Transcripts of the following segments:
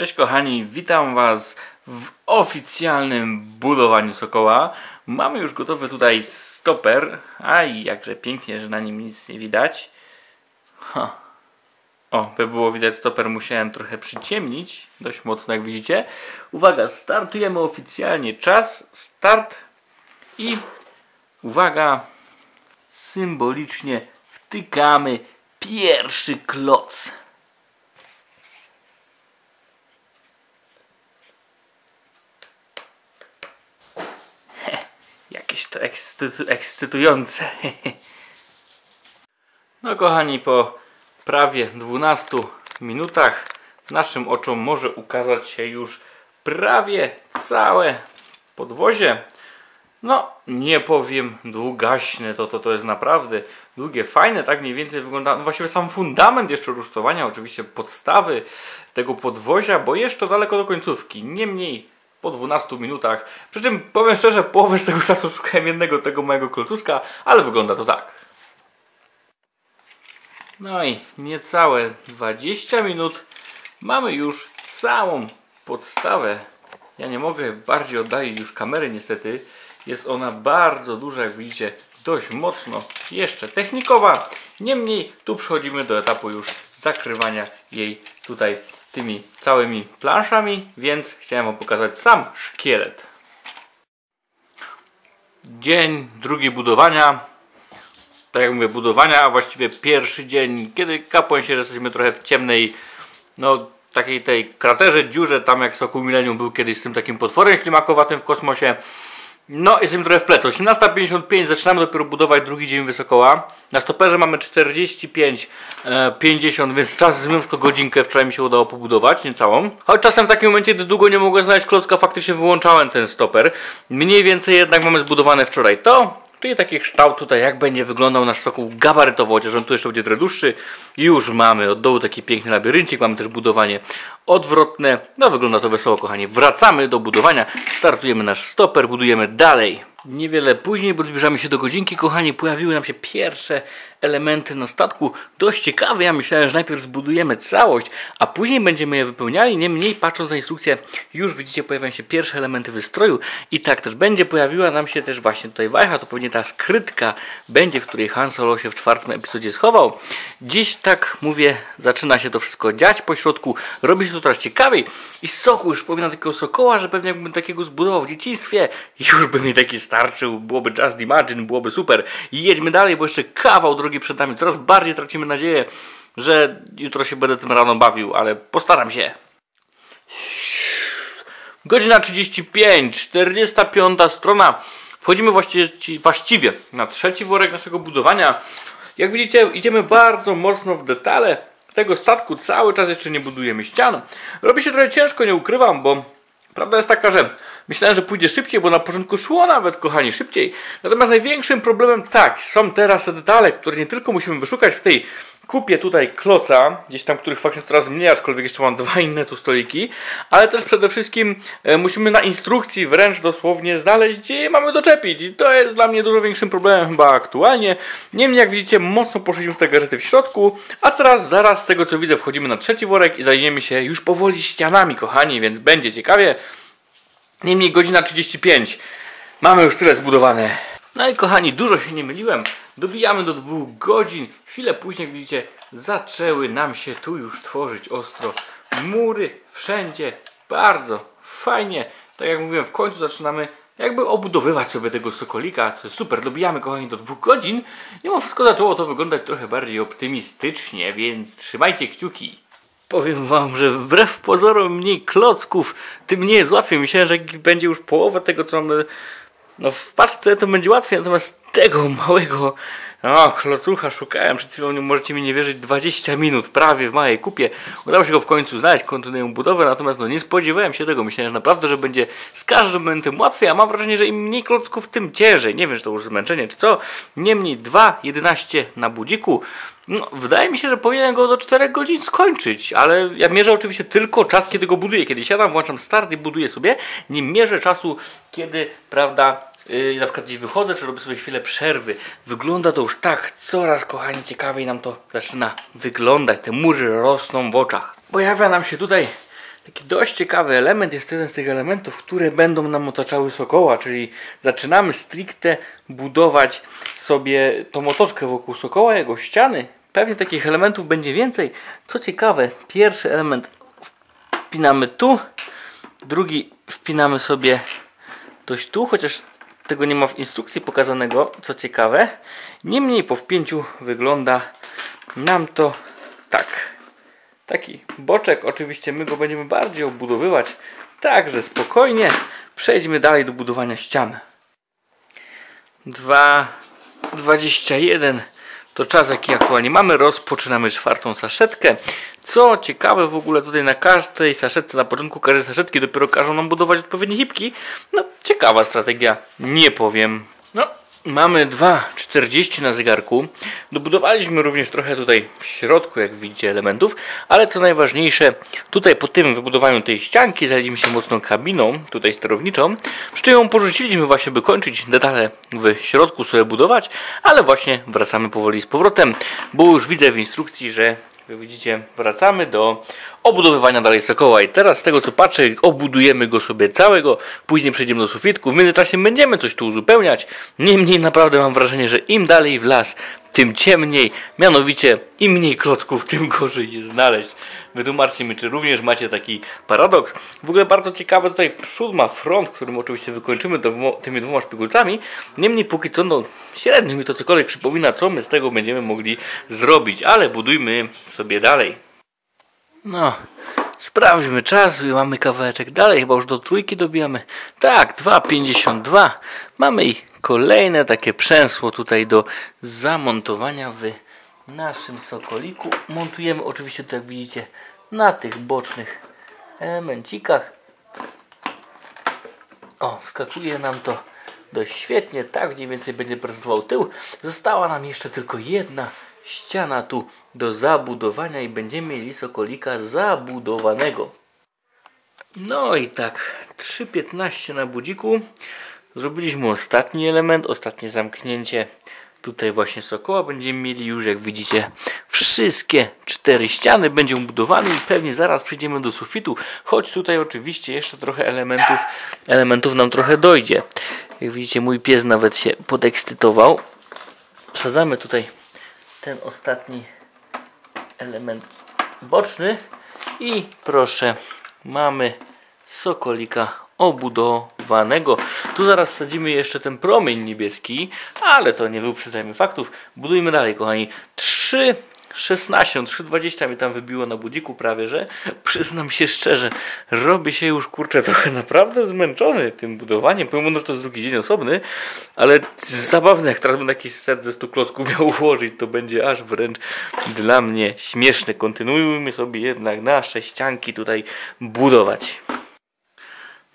Cześć kochani, witam Was w oficjalnym budowaniu Sokoła. Mamy już gotowy tutaj stoper. Aj, jakże pięknie, że na nim nic nie widać. Ha. O, by było widać stoper, musiałem trochę przyciemnić. Dość mocno, jak widzicie. Uwaga, startujemy oficjalnie. Czas, start i uwaga, symbolicznie wtykamy pierwszy kloc. Jakieś to ekscytu ekscytujące. No kochani, po prawie 12 minutach naszym oczom może ukazać się już prawie całe podwozie. No, nie powiem długaśne, to, to, to jest naprawdę długie, fajne, tak mniej więcej wygląda, no właściwie sam fundament jeszcze rusztowania, oczywiście podstawy tego podwozia, bo jeszcze daleko do końcówki. Niemniej po 12 minutach. Przy czym powiem szczerze, połowę z tego czasu szukałem jednego tego mojego klocuszka, ale wygląda to tak. No i niecałe 20 minut mamy już całą podstawę. Ja nie mogę bardziej oddalić już kamery niestety. Jest ona bardzo duża, jak widzicie, dość mocno jeszcze technikowa. Niemniej tu przechodzimy do etapu już zakrywania jej tutaj tymi całymi planszami, więc chciałem Wam pokazać sam szkielet. Dzień drugi budowania. Tak jak mówię, budowania, a właściwie pierwszy dzień, kiedy kapłem się, że jesteśmy trochę w ciemnej, no takiej tej kraterze, dziurze, tam jak Sokół Millennium był kiedyś z tym takim potworem ślimakowatym w kosmosie. No, jesteśmy trochę w plecy. 18.55 zaczynamy dopiero budować drugi dzień Wysokoła. Na stoperze mamy 45, e, 50, więc czas zmienił tylko godzinkę. Wczoraj mi się udało pobudować, nie całą. Choć czasem w takim momencie, gdy długo nie mogłem znaleźć klocka, faktycznie wyłączałem ten stoper. Mniej więcej jednak mamy zbudowane wczoraj to. Czyli taki kształt tutaj, jak będzie wyglądał nasz sokół gabarytowo, chociaż on tu jeszcze będzie trochę dłuższy. Już mamy od dołu taki piękny labiryncik, mamy też budowanie odwrotne. No wygląda to wesoło, kochani. Wracamy do budowania, startujemy nasz stoper, budujemy dalej. Niewiele później, bo zbliżamy się do godzinki, kochani, pojawiły nam się pierwsze elementy na statku. Dość ciekawe, ja myślałem, że najpierw zbudujemy całość, a później będziemy je wypełniali. Niemniej, patrząc na instrukcję, już widzicie, pojawiają się pierwsze elementy wystroju i tak też będzie. Pojawiła nam się też właśnie tutaj wajcha, to pewnie ta skrytka będzie, w której Han Solo się w czwartym epizodzie schował. Dziś, tak mówię, zaczyna się to wszystko dziać po środku, robi się to coraz ciekawiej i soku już wspomina takiego sokoła, że pewnie jakbym takiego zbudował w dzieciństwie, już by mi taki starczył, byłoby Just Imagine, byłoby super. I jedźmy dalej, bo jeszcze kawał drogi przed nami. Coraz bardziej tracimy nadzieję, że jutro się będę tym rano bawił, ale postaram się. Godzina 35, 45 strona. Wchodzimy właściwie, właściwie na trzeci worek naszego budowania. Jak widzicie, idziemy bardzo mocno w detale tego statku. Cały czas jeszcze nie budujemy ścian. Robi się trochę ciężko, nie ukrywam, bo prawda jest taka, że Myślałem, że pójdzie szybciej, bo na początku szło nawet, kochani, szybciej. Natomiast największym problemem, tak, są teraz te detale, które nie tylko musimy wyszukać w tej kupie tutaj kloca, gdzieś tam, których faktycznie coraz mniej, aczkolwiek jeszcze mam dwa inne tu stoliki, ale też przede wszystkim e, musimy na instrukcji wręcz dosłownie znaleźć, gdzie je mamy doczepić. I to jest dla mnie dużo większym problemem chyba aktualnie. Niemniej, jak widzicie, mocno poszliśmy w te gadżety w środku, a teraz zaraz z tego co widzę wchodzimy na trzeci worek i zajmiemy się już powoli ścianami, kochani, więc będzie ciekawie. Niemniej godzina 35. Mamy już tyle zbudowane. No i kochani, dużo się nie myliłem. Dobijamy do dwóch godzin. Chwilę później, jak widzicie, zaczęły nam się tu już tworzyć ostro mury wszędzie. Bardzo fajnie. Tak jak mówiłem, w końcu zaczynamy jakby obudowywać sobie tego sokolika, co super. Dobijamy, kochani, do dwóch godzin. I mu wszystko zaczęło to wyglądać trochę bardziej optymistycznie, więc trzymajcie kciuki. Powiem wam, że wbrew pozorom mniej klocków, tym nie jest łatwiej. Myślałem, że będzie już połowa tego, co mamy no w paczce, to będzie łatwiej, natomiast tego małego o, klocucha szukałem przed chwilą, możecie mi nie wierzyć, 20 minut prawie w małej kupie. Udało się go w końcu znaleźć, kontynuuję budowę, natomiast no nie spodziewałem się tego. Myślałem, że naprawdę, że będzie z każdym momentem łatwiej, a mam wrażenie, że im mniej klocków, tym ciężej. Nie wiem, czy to już zmęczenie, czy co. Niemniej 2.11 na budziku. No, wydaje mi się, że powinienem go do 4 godzin skończyć, ale ja mierzę oczywiście tylko czas, kiedy go buduję. Kiedy siadam, włączam start i buduję sobie, nie mierzę czasu, kiedy, prawda, yy, na przykład gdzieś wychodzę, czy robię sobie chwilę przerwy. Wygląda to już tak, coraz kochani ciekawiej nam to zaczyna wyglądać. Te mury rosną w oczach. Pojawia nam się tutaj taki dość ciekawy element. Jest jeden z tych elementów, które będą nam otaczały sokoła, czyli zaczynamy stricte budować sobie tą otoczkę wokół sokoła, jego ściany. Pewnie takich elementów będzie więcej. Co ciekawe, pierwszy element wpinamy tu, drugi wpinamy sobie dość tu, chociaż tego nie ma w instrukcji pokazanego, co ciekawe. Niemniej po wpięciu wygląda nam to tak. Taki boczek, oczywiście my go będziemy bardziej obudowywać, także spokojnie. Przejdźmy dalej do budowania ścian. 2,21 to czas jaki aktualnie mamy. Rozpoczynamy czwartą saszetkę. Co ciekawe w ogóle tutaj na każdej saszetce, na początku każdej saszetki dopiero każą nam budować odpowiednie hipki. No ciekawa strategia, nie powiem. No Mamy 2,40 na zegarku. Dobudowaliśmy również trochę tutaj w środku, jak widzicie, elementów, ale co najważniejsze, tutaj po tym wybudowaniu tej ścianki zajęliśmy się mocną kabiną, tutaj sterowniczą, przy czym ją porzuciliśmy właśnie, by kończyć detale w środku sobie budować, ale właśnie wracamy powoli z powrotem, bo już widzę w instrukcji, że jak widzicie, wracamy do obudowywania dalej Sokoła. I teraz z tego co patrzę, obudujemy go sobie całego, później przejdziemy do sufitku. W międzyczasie będziemy coś tu uzupełniać. Niemniej naprawdę mam wrażenie, że im dalej w las, tym ciemniej. Mianowicie, im mniej klocków, tym gorzej je znaleźć. Wytłumaczcie mi, czy również macie taki paradoks. W ogóle bardzo ciekawe tutaj przód ma front, którym oczywiście wykończymy tymi dwoma szpigulcami. Niemniej póki co, no średnio mi to cokolwiek przypomina, co my z tego będziemy mogli zrobić. Ale budujmy sobie dalej. No, sprawdźmy czas, mamy kawałeczek dalej, chyba już do trójki dobijamy. Tak, 2,52. Mamy i kolejne takie przęsło tutaj do zamontowania w naszym sokoliku. Montujemy oczywiście, tak jak widzicie, na tych bocznych elemencikach. O, wskakuje nam to dość świetnie, tak mniej więcej będzie prezentował tył. Została nam jeszcze tylko jedna ściana tu do zabudowania i będziemy mieli sokolika zabudowanego. No i tak, 3.15 na budziku. Zrobiliśmy ostatni element, ostatnie zamknięcie tutaj właśnie sokoła. Będziemy mieli już, jak widzicie, wszystkie cztery ściany. Będzie budowany i pewnie zaraz przejdziemy do sufitu, choć tutaj oczywiście jeszcze trochę elementów, elementów nam trochę dojdzie. Jak widzicie, mój pies nawet się podekscytował. Wsadzamy tutaj ten ostatni element boczny i proszę mamy sokolika obudowanego. Tu zaraz sadzimy jeszcze ten promień niebieski, ale to nie wyprzedzajmy faktów. Budujmy dalej, kochani. Trzy 16, 3,20 mi tam wybiło na budziku prawie, że przyznam się szczerze, robię się już kurczę trochę naprawdę zmęczony tym budowaniem, pomimo, że to jest drugi dzień osobny, ale zabawne, jak teraz będę jakiś set ze 100 klocków miał ułożyć, to będzie aż wręcz dla mnie śmieszne. Kontynuujmy sobie jednak nasze ścianki tutaj budować.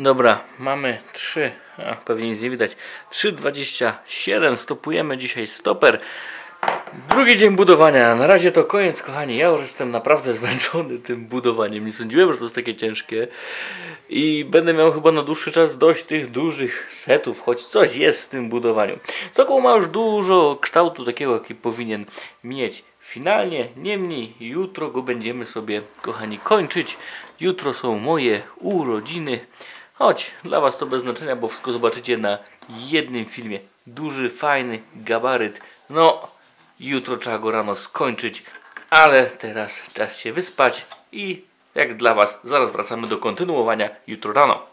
Dobra, mamy 3, a pewnie nic nie widać, 3,27, stopujemy dzisiaj stoper. Drugi dzień budowania. Na razie to koniec, kochani. Ja już jestem naprawdę zmęczony tym budowaniem. Nie sądziłem, że to jest takie ciężkie. I będę miał chyba na dłuższy czas dość tych dużych setów, choć coś jest w tym budowaniu. Sokół ma już dużo kształtu takiego, jaki powinien mieć. Finalnie, niemniej, jutro go będziemy sobie, kochani, kończyć. Jutro są moje urodziny. Choć dla Was to bez znaczenia, bo wszystko zobaczycie na jednym filmie. Duży, fajny gabaryt. No, Jutro trzeba go rano skończyć, ale teraz czas się wyspać i jak dla Was zaraz wracamy do kontynuowania jutro rano.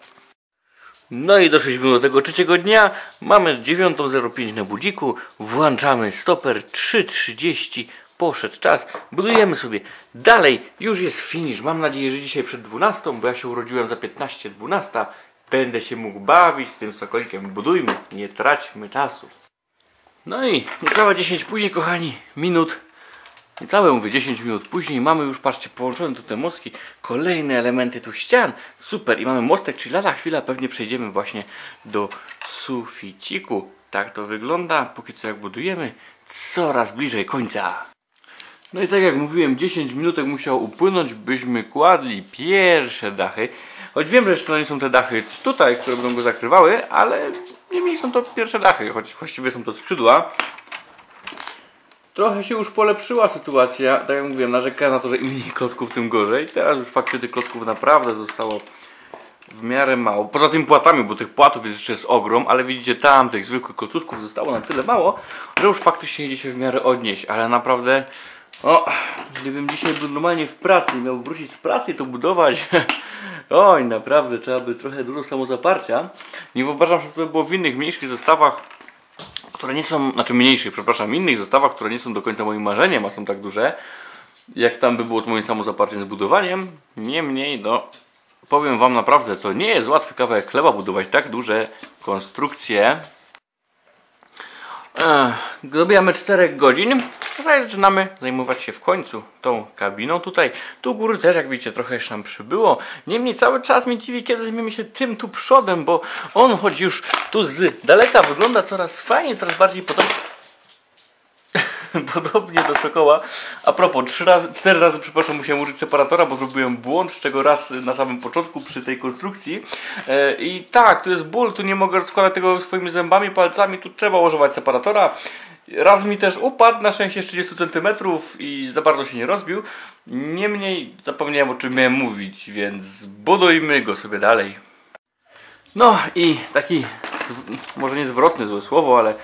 No i doszliśmy do tego trzeciego dnia. Mamy 9.05 na budziku. Włączamy stoper 3.30. Poszedł czas. Budujemy sobie dalej. Już jest finish. Mam nadzieję, że dzisiaj przed 12, bo ja się urodziłem za 15.12. Będę się mógł bawić z tym sokolikiem. Budujmy, nie traćmy czasu. No i niecałe 10 później, kochani, minut, niecałe mówię 10 minut później mamy już, patrzcie, połączone tu te mostki, kolejne elementy tu ścian, super i mamy mostek, czyli lada chwila pewnie przejdziemy właśnie do suficiku. Tak to wygląda, póki co jak budujemy, coraz bliżej końca. No i tak jak mówiłem, 10 minutek musiał upłynąć, byśmy kładli pierwsze dachy. Choć wiem, że to nie są te dachy tutaj, które będą go zakrywały, ale Niemniej są to pierwsze dachy, choć właściwie są to skrzydła. trochę się już polepszyła sytuacja. Tak jak mówiłem, narzekałem na to, że im mniej klocków, tym gorzej. Teraz już faktycznie tych klocków naprawdę zostało w miarę mało. Poza tymi płatami, bo tych płatów jest jeszcze jest ogrom, ale widzicie tam tych zwykłych klocuszków zostało na tyle mało, że już faktycznie idzie się w miarę odnieść, ale naprawdę o, gdybym dzisiaj był normalnie w pracy miał wrócić z pracy to budować, oj, naprawdę trzeba by trochę dużo samozaparcia. Nie wyobrażam sobie, co by było w innych, mniejszych zestawach, które nie są, znaczy mniejszych, przepraszam, innych zestawach, które nie są do końca moim marzeniem, a są tak duże, jak tam by było z moim samozaparciem, z budowaniem. Niemniej, no, powiem Wam naprawdę, to nie jest łatwy kawałek chleba budować tak duże konstrukcje. Dobijamy 4 godzin. Zaczynamy zajmować się w końcu tą kabiną tutaj. Tu góry też, jak widzicie, trochę jeszcze nam przybyło. Niemniej cały czas mnie dziwi, kiedy zajmiemy się tym tu przodem, bo on choć już tu z daleka wygląda coraz fajniej, coraz bardziej podobnie podobnie do Sokoła. A propos, trzy razy, cztery razy, przepraszam, musiałem użyć separatora, bo zrobiłem błąd, z czego raz na samym początku przy tej konstrukcji. E, I tak, tu jest ból, tu nie mogę rozkładać tego swoimi zębami, palcami, tu trzeba używać separatora. Raz mi też upadł, na szczęście 30 cm i za bardzo się nie rozbił. Niemniej zapomniałem o czym miałem mówić, więc budujmy go sobie dalej. No i taki, może nie zwrotny złe słowo, ale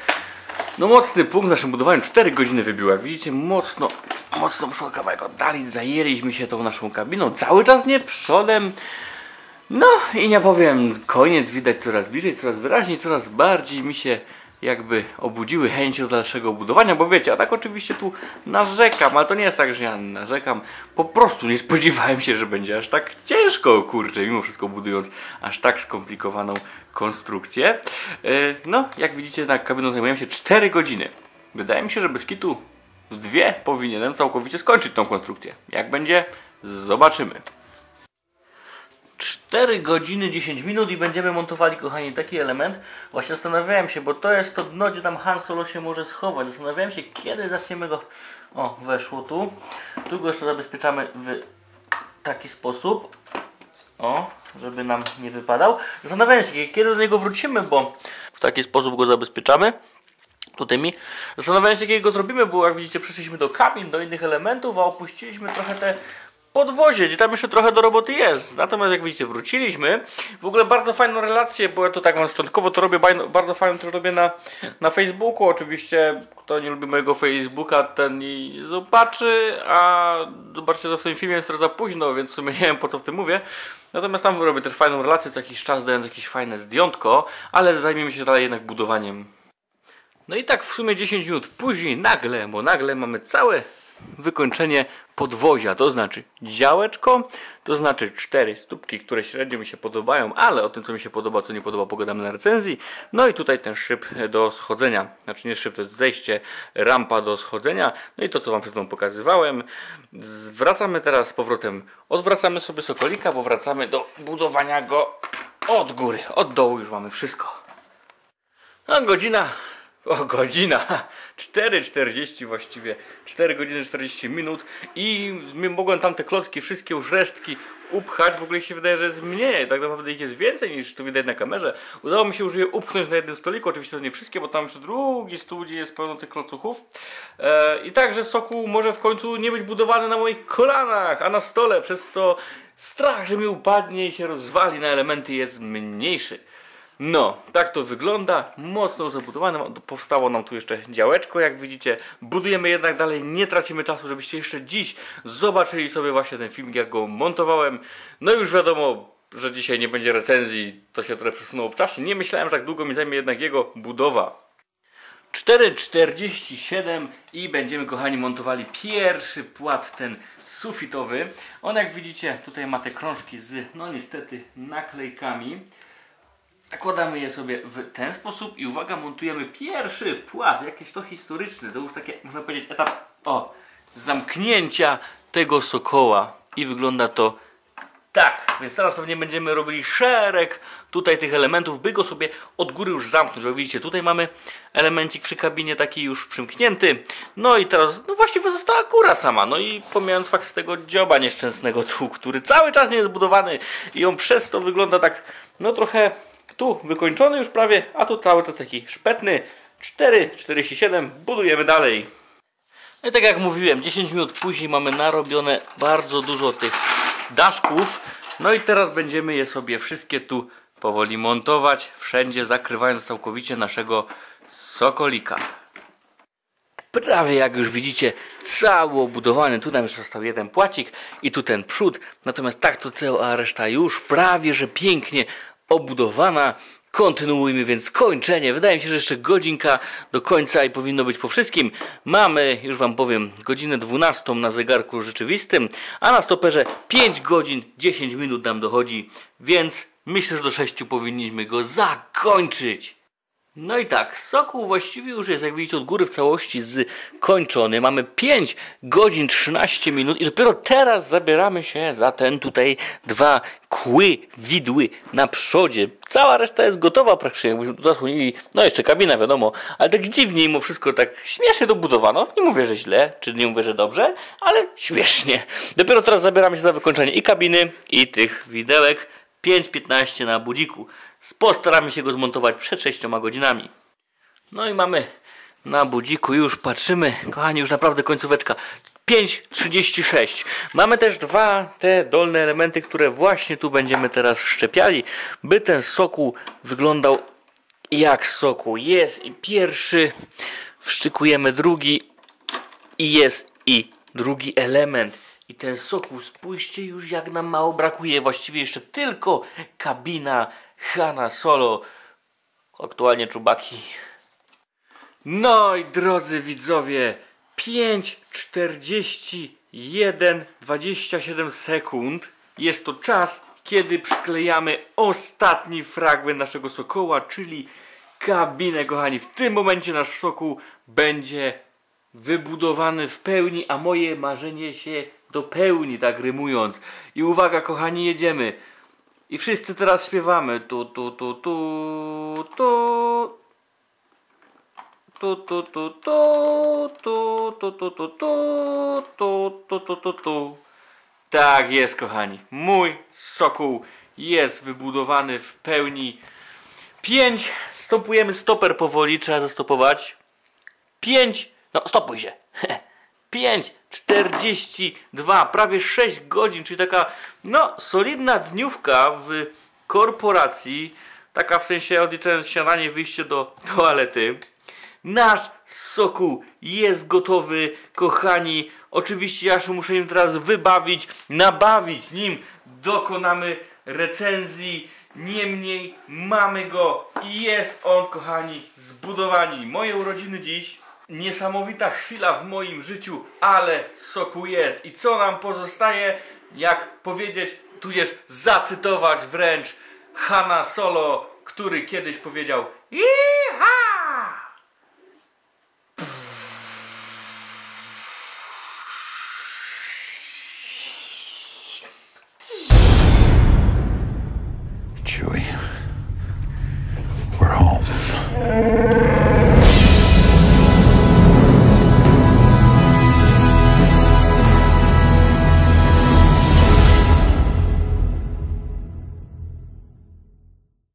no mocny punkt w naszym budowaniu, 4 godziny wybił, jak widzicie, mocno, mocno muszę kawałek oddalić, zajęliśmy się tą naszą kabiną, cały czas nie przodem. No i nie powiem, koniec widać coraz bliżej, coraz wyraźniej, coraz bardziej mi się jakby obudziły chęci do dalszego budowania, bo wiecie, a tak oczywiście tu narzekam, ale to nie jest tak, że ja narzekam, po prostu nie spodziewałem się, że będzie aż tak ciężko, kurczę, mimo wszystko budując aż tak skomplikowaną konstrukcję. E, no, jak widzicie, na kabiną zajmujemy się 4 godziny. Wydaje mi się, że bez kitu w dwie powinienem całkowicie skończyć tą konstrukcję. Jak będzie, zobaczymy. 4 godziny 10 minut i będziemy montowali, kochani, taki element. Właśnie zastanawiałem się, bo to jest to dno, gdzie tam Han Solo się może schować. Zastanawiałem się, kiedy zaczniemy go... O, weszło tu. Tu go jeszcze zabezpieczamy w taki sposób. O, żeby nam nie wypadał. Zastanawiałem się, kiedy do niego wrócimy, bo w taki sposób go zabezpieczamy. Tutaj mi. Zastanawiałem się, kiedy go zrobimy, bo jak widzicie, przeszliśmy do kabin, do innych elementów, a opuściliśmy trochę te podwozie, gdzie tam jeszcze trochę do roboty jest. Natomiast jak widzicie, wróciliśmy. W ogóle bardzo fajną relację, bo ja to tak mam szczątkowo, to robię bardzo fajną, to robię na, na Facebooku. Oczywiście, kto nie lubi mojego Facebooka, ten nie zobaczy, a zobaczcie to w tym filmie jest trochę za późno, więc w sumie nie wiem po co w tym mówię. Natomiast tam robię też fajną relację, co jakiś czas dając jakieś fajne zdjątko, ale zajmiemy się dalej jednak budowaniem. No i tak w sumie 10 minut później nagle, bo nagle mamy całe wykończenie podwozia, to znaczy działeczko, to znaczy cztery stópki, które średnio mi się podobają, ale o tym co mi się podoba, co nie podoba pogadamy na recenzji. No i tutaj ten szyb do schodzenia, znaczy nie szyb, to jest zejście, rampa do schodzenia. No i to co Wam przed chwilą pokazywałem. Wracamy teraz z powrotem, odwracamy sobie sokolika, bo wracamy do budowania go od góry, od dołu już mamy wszystko. No godzina o, godzina. 4,40 właściwie. 4 godziny 40 minut i mogłem tam te klocki, wszystkie już resztki upchać. W ogóle się wydaje, że jest mniej. Tak naprawdę ich jest więcej niż tu widać na kamerze. Udało mi się już je upchnąć na jednym stoliku. Oczywiście to nie wszystkie, bo tam jeszcze drugi stół, gdzie jest pełno tych klocuchów. E, I także soku może w końcu nie być budowany na moich kolanach, a na stole. Przez to strach, że mi upadnie i się rozwali na elementy jest mniejszy. No, tak to wygląda, mocno zabudowane, powstało nam tu jeszcze działeczko, jak widzicie, budujemy jednak dalej, nie tracimy czasu, żebyście jeszcze dziś zobaczyli sobie właśnie ten film, jak go montowałem, no już wiadomo, że dzisiaj nie będzie recenzji, to się trochę przesunęło w czasie, nie myślałem, że tak długo mi zajmie jednak jego budowa. 4,47 i będziemy kochani montowali pierwszy płat ten sufitowy. On jak widzicie tutaj ma te krążki z no niestety naklejkami. Nakładamy je sobie w ten sposób i uwaga, montujemy pierwszy płat, jakieś to historyczny, to już takie, można powiedzieć, etap, o, zamknięcia tego sokoła i wygląda to tak, więc teraz pewnie będziemy robili szereg tutaj tych elementów, by go sobie od góry już zamknąć. Bo widzicie, tutaj mamy elemencik przy kabinie taki już przymknięty. No i teraz, no właściwie została góra sama. No i pomijając fakt tego dzioba nieszczęsnego tu, który cały czas nie jest budowany i on przez to wygląda tak, no trochę tu wykończony już prawie, a tu cały czas taki szpetny. 4,47, budujemy dalej. No i tak jak mówiłem, 10 minut później mamy narobione bardzo dużo tych daszków. No i teraz będziemy je sobie wszystkie tu powoli montować, wszędzie zakrywając całkowicie naszego sokolika. Prawie jak już widzicie, cało obudowane. Tu nam jeszcze został jeden płacik i tu ten przód. Natomiast tak to cała reszta już prawie, że pięknie obudowana. Kontynuujmy więc kończenie. Wydaje mi się, że jeszcze godzinka do końca i powinno być po wszystkim. Mamy, już Wam powiem, godzinę 12 na zegarku rzeczywistym, a na stoperze 5 godzin 10 minut nam dochodzi, więc myślę, że do 6 powinniśmy go zakończyć. No i tak, sokół właściwie już jest, jak widzicie, od góry w całości skończony. Mamy 5 godzin 13 minut i dopiero teraz zabieramy się za ten tutaj dwa kły, widły na przodzie. Cała reszta jest gotowa praktycznie, jakbyśmy tu zasłonili, no jeszcze kabina wiadomo, ale tak dziwnie mimo wszystko tak śmiesznie dobudowano. Nie mówię, że źle, czy nie mówię, że dobrze, ale śmiesznie. Dopiero teraz zabieramy się za wykończenie i kabiny, i tych widełek. 5.15 na budziku. Postaramy się go zmontować przed 6 godzinami. No i mamy na budziku już, patrzymy, kochani, już naprawdę końcóweczka. 5.36. Mamy też dwa te dolne elementy, które właśnie tu będziemy teraz wszczepiali, by ten sokół wyglądał jak sokół. Jest i pierwszy, wszczykujemy drugi i jest i drugi element. I ten sokół, spójrzcie już jak nam mało brakuje. Właściwie jeszcze tylko kabina Hanna Solo. Aktualnie czubaki. No i drodzy widzowie, 5.41 27 sekund. Jest to czas, kiedy przyklejamy ostatni fragment naszego sokoła, czyli kabinę, kochani. W tym momencie nasz sokół będzie wybudowany w pełni, a moje marzenie się dopełni, tak rymując. I uwaga, kochani, jedziemy. I wszyscy teraz śpiewamy. Tu, tu, tu, tu, tu. Tu, tu, tu, tu, tu, tu, tu, tu, tu, tu, tu, tu, tu. Tak jest, kochani. Mój sokół jest wybudowany w pełni. 5. Stopujemy stoper powoli, trzeba zastopować. 5. No, stopuj się. 5, 42, prawie 6 godzin, czyli taka no solidna dniówka w korporacji, taka w sensie odliczając śniadanie, wyjście do toalety. Nasz soku jest gotowy, kochani. Oczywiście ja się muszę nim teraz wybawić, nabawić nim. Dokonamy recenzji. Niemniej mamy go i jest on, kochani, zbudowani. Moje urodziny dziś niesamowita chwila w moim życiu, ale soku jest. I co nam pozostaje, jak powiedzieć, tudzież zacytować wręcz Hanna Solo, który kiedyś powiedział Iii!